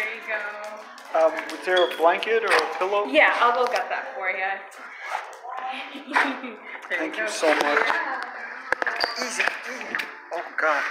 There you go. Um, was there a blanket or a pillow? Yeah, I'll go get that for you. Thank you, you so much. Easy, easy. Oh, God.